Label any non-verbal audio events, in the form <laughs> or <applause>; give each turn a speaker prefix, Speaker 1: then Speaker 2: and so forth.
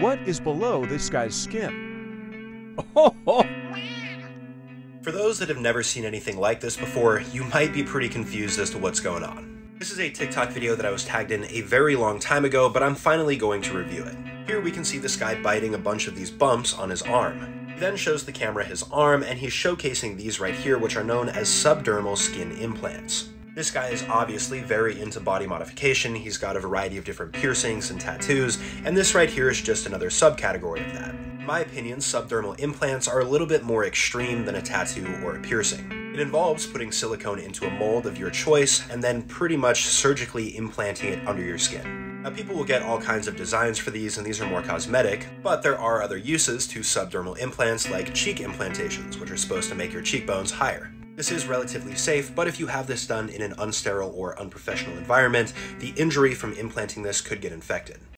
Speaker 1: What is below this guy's skin? <laughs>
Speaker 2: For those that have never seen anything like this before, you might be pretty confused as to what's going on. This is a TikTok video that I was tagged in a very long time ago, but I'm finally going to review it. Here we can see this guy biting a bunch of these bumps on his arm. He then shows the camera his arm, and he's showcasing these right here, which are known as subdermal skin implants. This guy is obviously very into body modification, he's got a variety of different piercings and tattoos, and this right here is just another subcategory of that. In my opinion, subdermal implants are a little bit more extreme than a tattoo or a piercing. It involves putting silicone into a mold of your choice and then pretty much surgically implanting it under your skin. Now, people will get all kinds of designs for these, and these are more cosmetic, but there are other uses to subdermal implants like cheek implantations, which are supposed to make your cheekbones higher. This is relatively safe, but if you have this done in an unsterile or unprofessional environment, the injury from implanting this could get infected.